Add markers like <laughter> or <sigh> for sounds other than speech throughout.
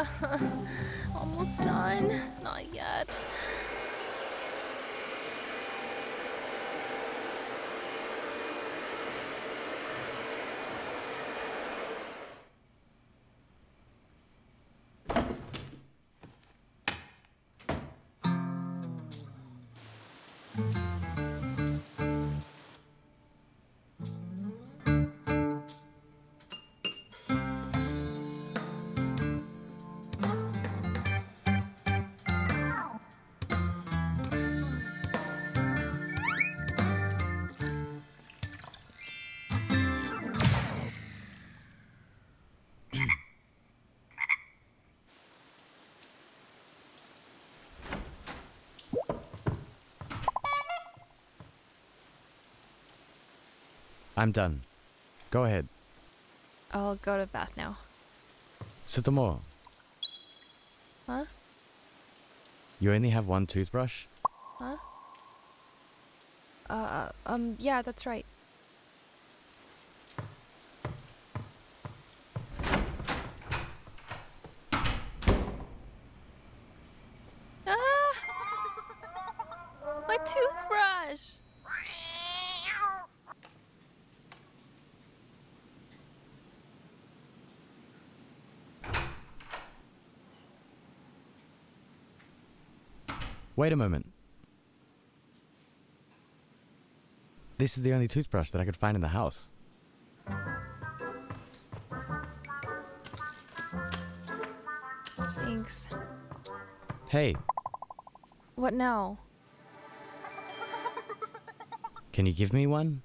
<laughs> Almost done. Not yet. I'm done. Go ahead. I'll go to bath now. Si Tu Mo, Huh? you only have one toothbrush? Huh? Uh, um, yeah, that's right. Ah! My toothbrush! Wait a moment. This is the only toothbrush that I could find in the house. Thanks. Hey, What now? can you give me one?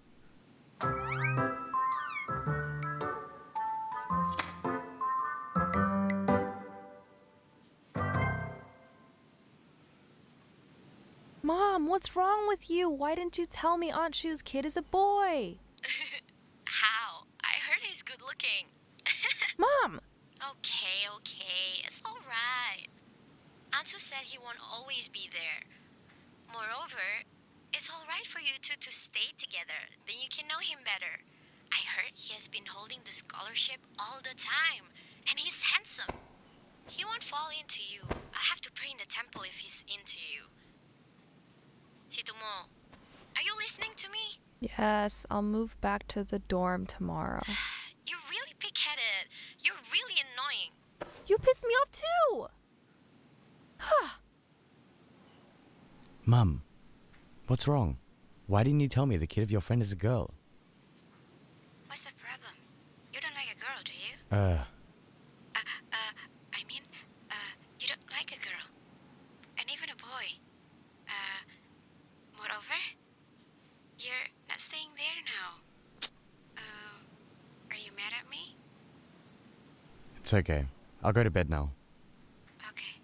Mom, what's wrong with you? Why didn't you tell me Aunt Shu's kid is a boy? <laughs> How? I heard he's good looking. <laughs> Mom! Okay, okay, it's alright. Aunt Ansu said he won't always be there. Moreover, it's alright for you two to stay together, then you can know him better. I heard he has been holding the scholarship all the time, and he's handsome. He won't fall into you. I'll have to pray in the temple if he's into you. Si Tu Mo, are you listening to me? Yes, I'll move back to the dorm tomorrow. <sighs> You're really pig-headed. You're really annoying. You pissed me off too! Mum, what's wrong? Why didn't you tell me the kid of your friend is a girl? What's the problem? You don't like a girl, do you? Uh, It's okay. I'll go to bed now. Okay.